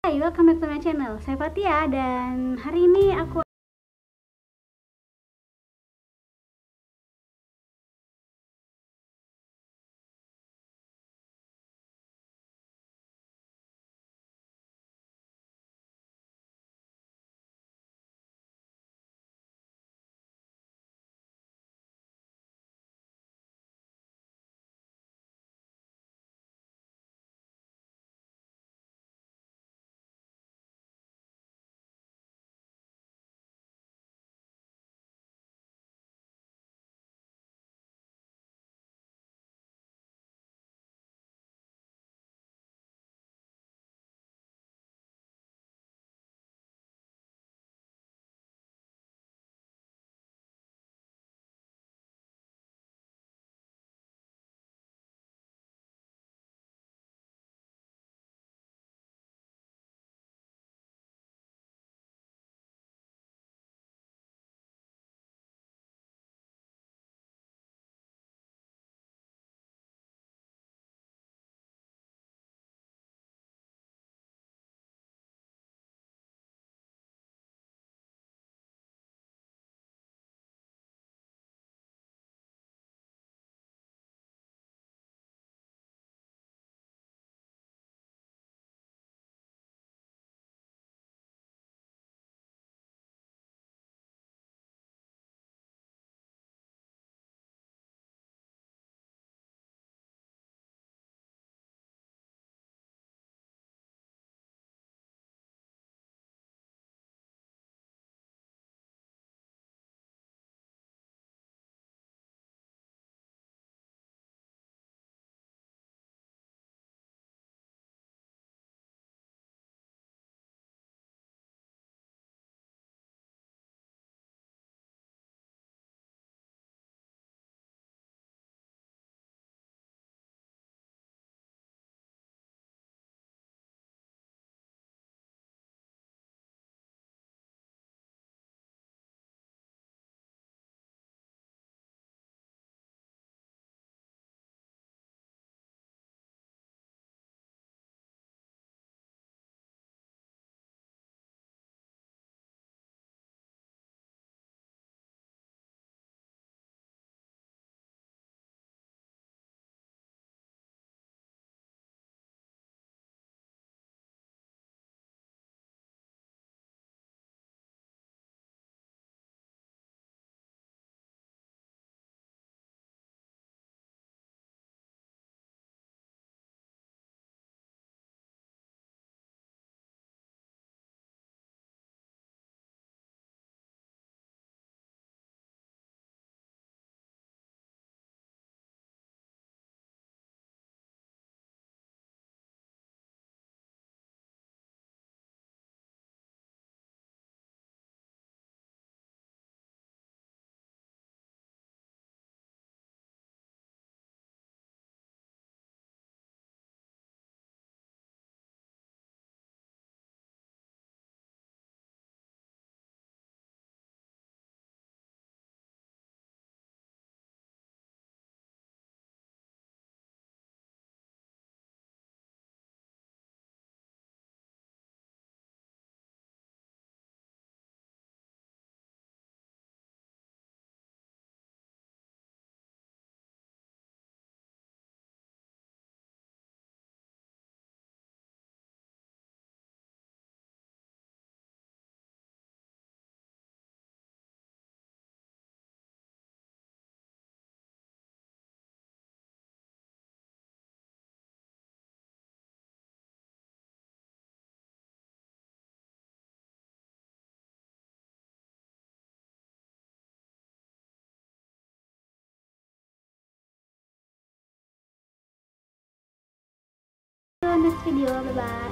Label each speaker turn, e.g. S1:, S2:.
S1: Hai, welcome back to my channel. Saya Fatia dan hari ini aku next video. Bye bye.